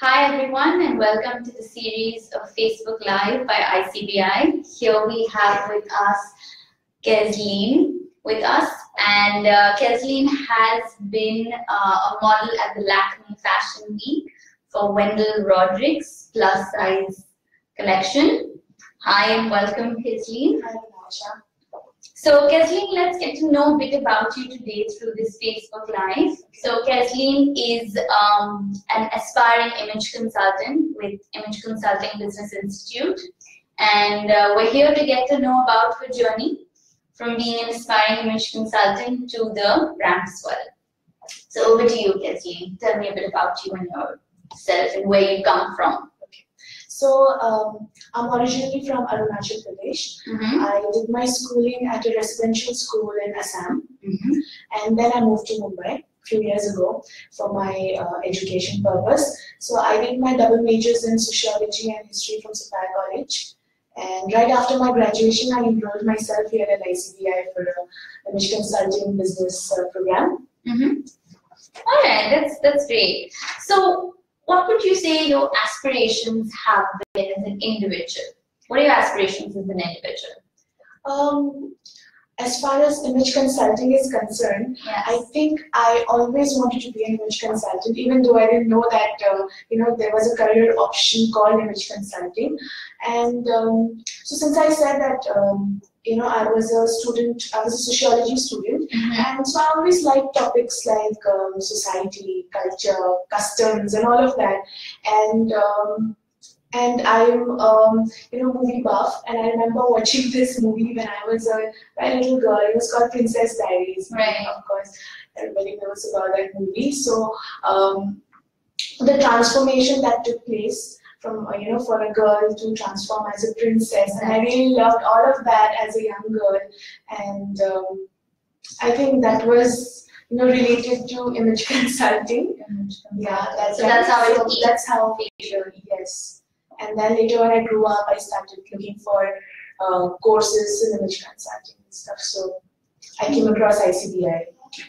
Hi everyone and welcome to the series of Facebook Live by ICBI. Here we have with us Kezleen with us and uh, Kezleen has been uh, a model at the Lakme Fashion Week for Wendell Rodricks plus size collection. Hi and welcome Kezleen. Hi Natasha. So Kezleen, let's get to know a bit about you today through this Facebook Live. So Kezleen is um, an aspiring image consultant with Image Consulting Business Institute. And uh, we're here to get to know about her journey from being an aspiring image consultant to the as well. So over to you, Kezleen. Tell me a bit about you and yourself and where you come from. So um, I'm originally from Arunachal Pradesh. Mm-hmm. I did my schooling at a residential school in Assam, Mm-hmm. and then I moved to Mumbai a few years ago for my uh, education purpose. So I did my double majors in sociology and history from Sophia College. And right after my graduation, I enrolled myself here at ICBI for a image consulting business uh, program. Mm-hmm. All right, that's that's great. So, what would you say your aspirations have been as an individual? What are your aspirations as an individual? Um, as far as image consulting is concerned, Yes. I think I always wanted to be an image consultant, even though I didn't know that uh, you know there was a career option called image consulting. And um, so since I said that um, you know I was a student, I was a sociology student, Mhm. and so I always liked topics like um, society, culture, customs, and all of that. And um, and I'm um, you know movie buff, and I remember watching this movie when I was a very little girl. It was called Princess Diaries. Right. Of course, everybody knows about that movie. So um, the transformation that took place from uh, you know for a girl to transform as a princess, and I really loved all of that as a young girl, and um, I think that was you know related to image consulting. Yeah, that's So that's how it so. That's how yes. And then later when I grew up, I started looking for uh, courses in image consulting and stuff. So I came across ICBI.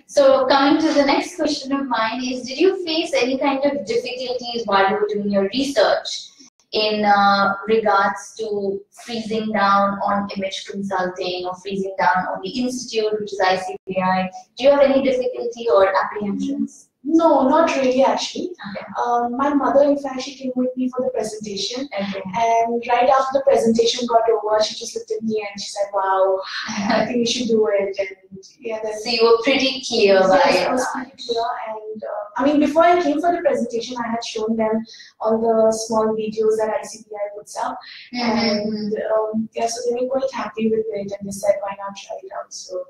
So, coming to the next question of mine is: Did you face any kind of difficulties while you were doing your research in uh, regards to freezing down on image consulting or freezing down on the institute, which is ICBI? Do you have any difficulty or apprehensions? No, not really actually. Okay. Um, my mother, in fact, she came with me for the presentation. Okay. And right after the presentation got over, she just looked at me and she said, "Wow, I think you should do it." And yeah, that's So you were pretty clear by Yes, I was pretty clear. And uh, I mean, before I came for the presentation, I had shown them all the small videos that ICBI puts up, Mhm. and um, yeah, so they were quite happy with it, and they said, "Why not try it out?" So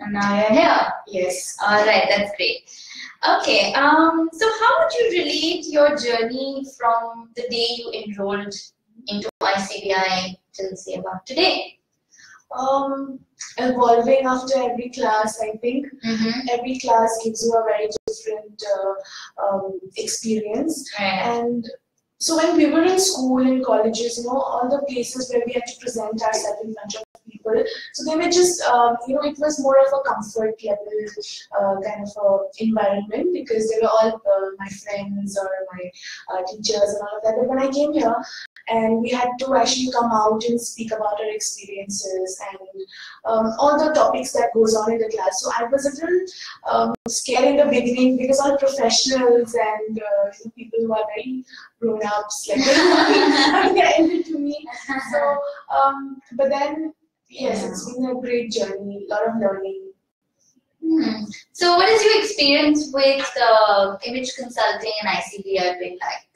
And now you're here. yes, All right, that's great. Okay, um, so how would you relate your journey from the day you enrolled into ICBI till say about today? um, evolving after every class, I think Mm-hmm. every class gives you a very different uh, um, experience, Right. and so when we were in school and colleges, you know, all the places where we had to present ourselves in front of people, so they were just, um, you know, it was more of a comfort level uh, kind of a environment because they were all uh, my friends or my uh, teachers and all of that. But when I came here, and we had to actually come out and speak about our experiences and um, all the topics that goes on in the class. So I was a little um, scared in the beginning because all professionals and uh, people who are very grown ups, like they're to me. So, um, but then yes, it's been a great journey, a lot of learning. Hmm. So what has your experience with uh, image consulting and ICBI been like?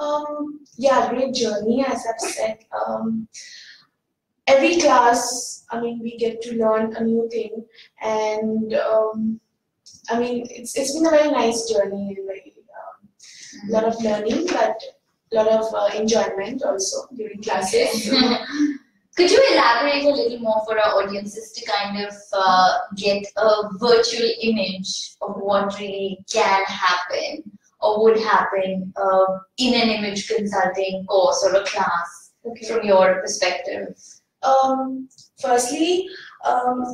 Um, yeah, great journey, as I've said. Um, every class, I mean, we get to learn a new thing, and um, I mean, it's it's been a very nice journey very um, lot of learning, but a lot of uh, enjoyment also during classes. Could you elaborate a little more for our audiences to kind of uh, get a virtual image of what really can happen or would happen uh, in an image consulting course or a class okay. from your perspective? Um, firstly, um,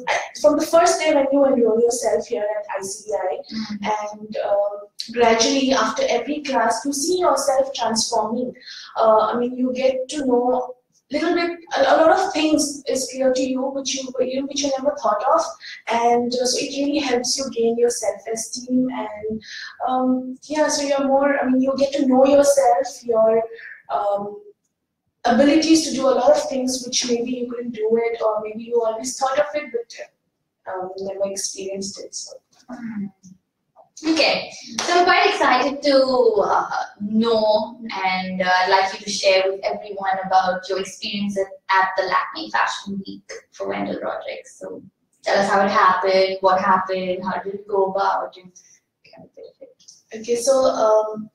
from the first day when you enroll yourself here at ICBI, Mm-hmm. and um gradually after every class, you see yourself transforming. Uh, I mean, you get to know little bit a, a lot of things is clear to you which you you which you never thought of. And uh, so it really helps you gain your self-esteem and um, yeah so you're more i mean you get to know yourself your um, abilities to do a lot of things which maybe you couldn't do it or maybe you always thought of it but um, never experienced it so Okay, so I'm quite excited to uh, know and uh, I'd like you to share with everyone about your experience at, at the Lakme Fashion Week for Wendell Rodricks. So tell us how it happened, what happened, how did it go about, and kind of. Okay, so um,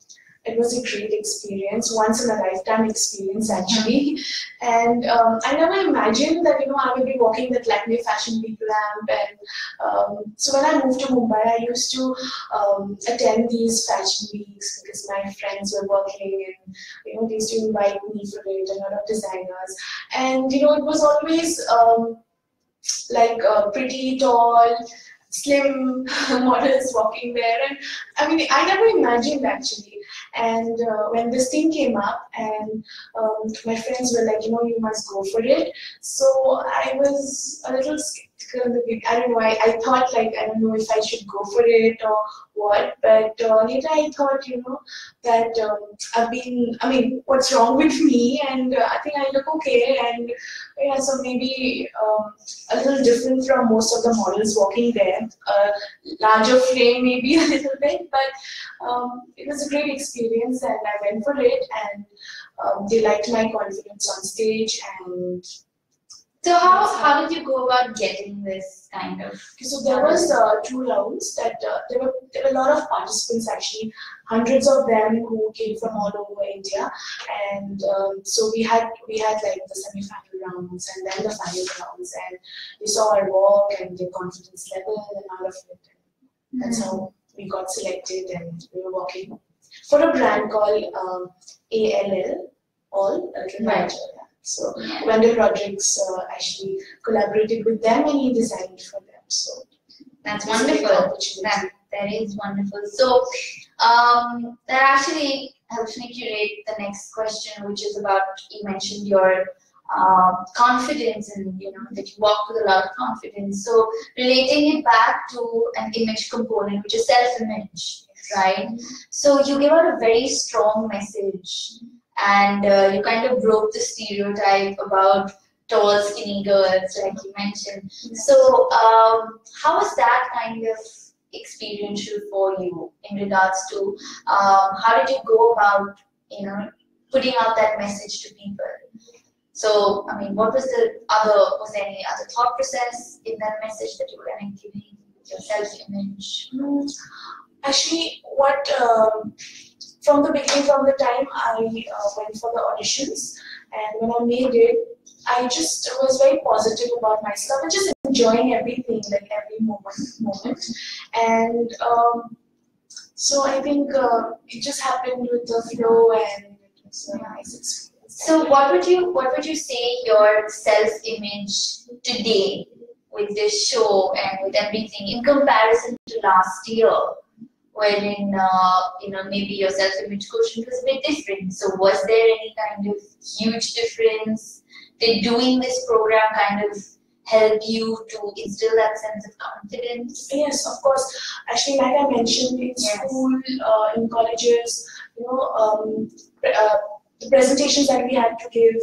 it was a great experience, once in a lifetime experience actually. And um, I never imagined that you know I would be walking the Lakme Fashion Week ramp. And um, so when I moved to Mumbai, I used to um, attend these fashion weeks because my friends were working, and you know they used to invite me for it, a lot of designers. And you know it was always um, like uh, pretty tall slim models walking there and i mean i never imagined actually and uh, when this thing came up and um, my friends were like you know you must go for it. So i was a little in the beginning i don't know I, I thought like i don't know if i should go for it or what but uh, later i thought you know that um, i've been i mean what's wrong with me and uh, i think i look okay and yeah so maybe um, a little different from most of the models walking there. Uh, larger frame maybe a little bit, but um, it was a great experience and I went for it and um, they liked my confidence on stage and So how, how did you go about getting this kind of? so there was uh, two rounds that uh, there were there were a lot of participants actually hundreds of them who came from all over India and um, so we had we had like the semi-final rounds and then the final rounds and we saw our walk and the confidence level and all of it. That's how we got selected and we were working for a brand called um, ALL, All Ultra Right. So. Wendell Rodricks uh, actually collaborated with them and he designed for them. So That's it's a big wonderful. That, that is wonderful. So um, that actually helps me curate the next question, which is about you mentioned your um, confidence and you know that you walk with a lot of confidence. So relating it back to an image component, which is self-image, right? So you give out a very strong message, and uh, you kind of broke the stereotype about tall, skinny girls, like you mentioned. So, um, how was that kind of experiential for you in regards to um, how did you go about, you know, putting out that message to people? So, I mean, what was the other, was there any other thought process in that message that you were kind of giving your self-image? Mm, Actually, what um, from the beginning, from the time I uh, went for the auditions, and when I made it, I just was very positive about myself and just enjoying everything, like every moment, moment. And um, so I think uh, it just happened with the flow, and it was a nice experience. So, what would you what would you say your self-image today with this show and with everything in comparison to last year, wherein uh, you know maybe your self-image quotient was a bit different. So, was there any kind of huge difference? Did doing this program kind of help you to instill that sense of confidence? Yes, of course. Actually, like I mentioned, in Yes. school, uh, in colleges, you know, um, uh, the presentations that we had to give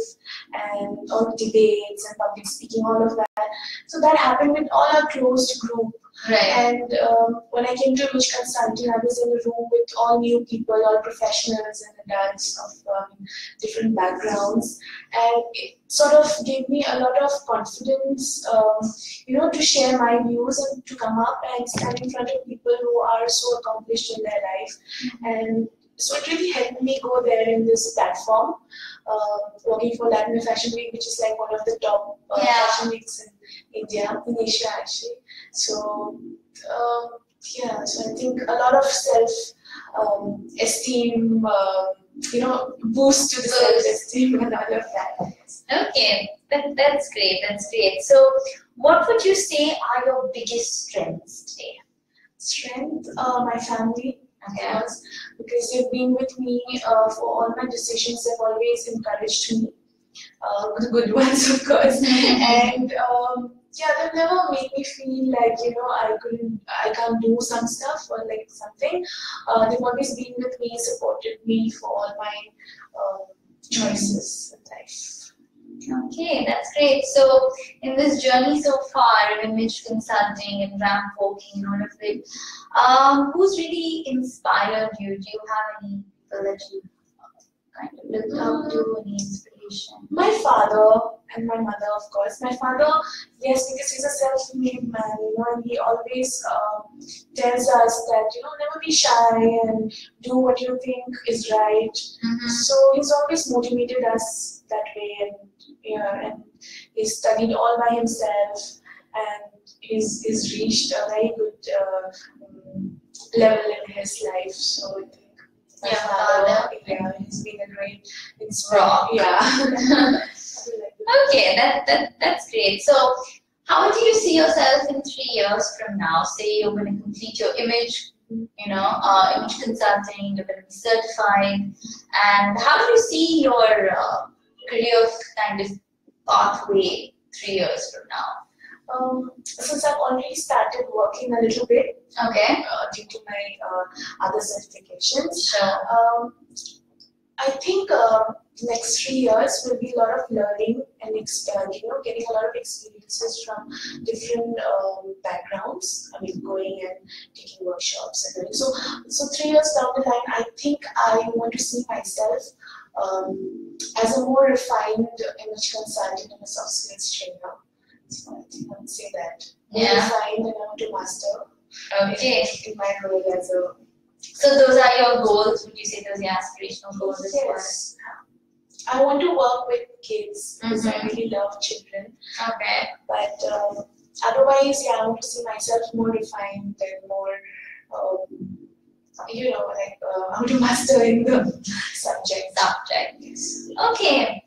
and all the debates and public speaking, all of that. So that happened with all our closed group. Right. And um, when I came to Image Consulting, I was in a room with all new people, all professionals and adults of um, different backgrounds. And it sort of gave me a lot of confidence, um, you know, to share my views and to come up and stand in front of people who are so accomplished in their life. And so it really helped me go there in this platform, uh, working for Lakme Fashion Week, which is like one of the top uh, Yeah. fashion weeks in India, in Asia actually. So um, yeah, so I think a lot of self um, esteem um, you know, boost to the self-esteem and all of that. Okay, that, that's great. That's great. So, what would you say are your biggest strengths today? Strength, uh, my family, course, because they've been with me uh, for all my decisions. They've always encouraged me, uh, the good ones, of course. and um, yeah, they've never made me feel like you know I couldn't, I can't do some stuff or like something. Uh, they've always been with me, supported me for all my um, choices in life. Okay, that's great. So, in this journey so far, of image consulting and ramp walking and all of it, um, who's really inspired you? Do you have any people that you kind of look up to, any inspiration? My father and my mother, of course. My father, yes, because he's a self-made man, you know, and he always um, tells us that you know never be shy and do what you think is right. Mm-hmm. So he's always motivated us that way, and yeah, and he's studied all by himself, and he's he's reached a very good uh, level in his life. So I think. My Yeah, father, yeah, he's been a great Rock. inspiration. Yeah. I feel like that. Okay, that, that that's great. So, how do you see yourself in three years from now? Say you're going to complete your image, you know, uh, image consulting. You're going to be certified, and how do you see your uh, career kind of pathway three years from now? Um, since I've already started working a little bit Okay. uh, due to my uh, other certifications, Sure. um, I think uh, the next three years will be a lot of learning and uh, you know getting a lot of experiences from different um, backgrounds. I mean, going and taking workshops and learning. So, so three years down the line, I think I want to see myself um, as a more refined image consultant and a soft skills trainer. So I think I say that. Yeah. and I want to master Okay. in, my role as a So those are your goals. Would you say those are your aspirational goals? Yes. I want to work with kids because I Mhm. really love children. Okay. But um, otherwise, yeah, I want to see myself more refined and more, um, you know, like uh, how to master in the subject. subjects. Okay.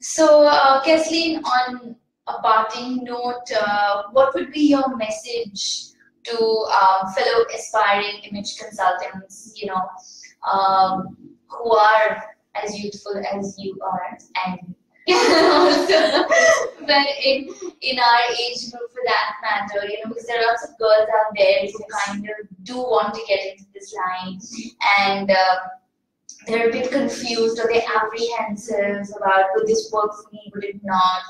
So, uh, Kezleen, on a parting note, uh, what would be your message to um, fellow aspiring image consultants, you know, um, who are as youthful as you are and but in in our age group for that matter, you know, because there are lots of girls out there who kind of do want to get into this line and um, they're a bit confused or they're apprehensive about would this work for me, would it not?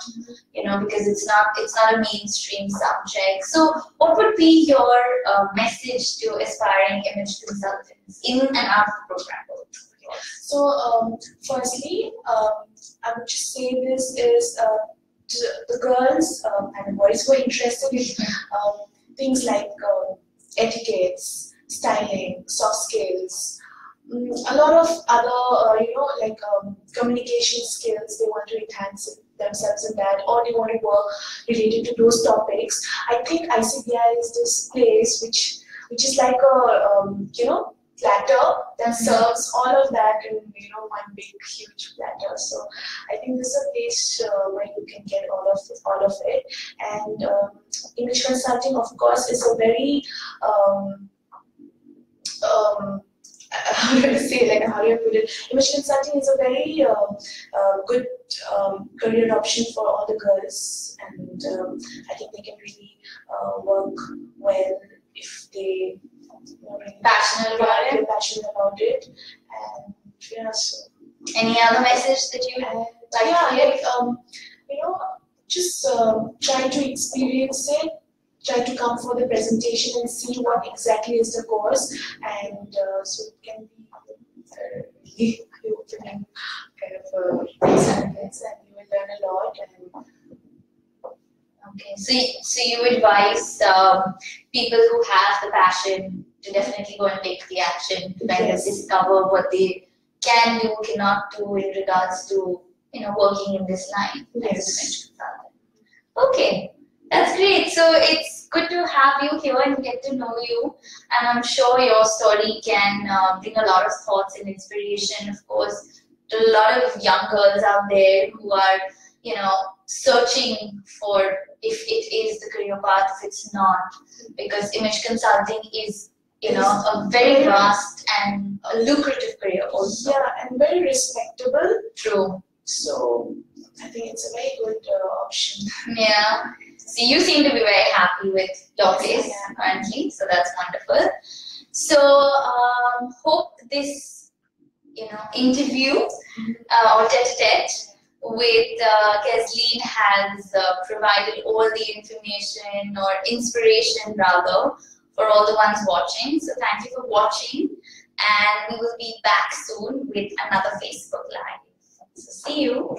You know, because it's not it's not a mainstream subject. So, what would be your uh, message to aspiring image consultants in and out of the program? So, um, firstly, um, I would just say this is uh, the girls um, and boys who are interested in um, things like um, etiquettes, styling, soft skills, mm, a lot of other, uh, you know, like um, communication skills. They want to enhance themselves in that, or they want to work related to those topics. I think ICBI is this place which, which is like a, um, you know, platter that Mhm. serves all of that in you know one big huge platter. So I think this is a place uh, where you can get all of all of it. And um, English consulting, of course, is a very um, um, how do I say like how do I put it? Image consulting is a very um, uh, good um, career option for all the girls, and um, I think they can really uh, work well if they you know, really Passionate about it? they're passionate about it, and yeah, so Any other message that you and Like yeah, like um, you know, just um, try to experience it. Try to come for the presentation and see what exactly is the course, and uh, so it can be uh, eye-opening kind of uh, experience, and you will learn a lot. And Okay, so so you advise um, people who have the passion to definitely go and take the action to kind Yes. of discover what they can do, cannot do in regards to you know working in this line Yes. Okay, That's great. So it's good to have you here and get to know you. And I'm sure your story can uh, bring a lot of thoughts and inspiration, of course, to a lot of young girls out there who are, you know, searching for if it is the career path, if it's not, because image consulting is, you know, a very vast and a lucrative career also. Yeah, and very respectable. True. So I think it's a very good uh, option. Yeah. So you seem to be very happy with your place currently, so that's wonderful. So um, hope this, you know, interview uh, or tete-a-tete with uh, Kezleen has uh, provided all the information or inspiration rather for all the ones watching. So thank you for watching, and we will be back soon with another Facebook Live. So see you.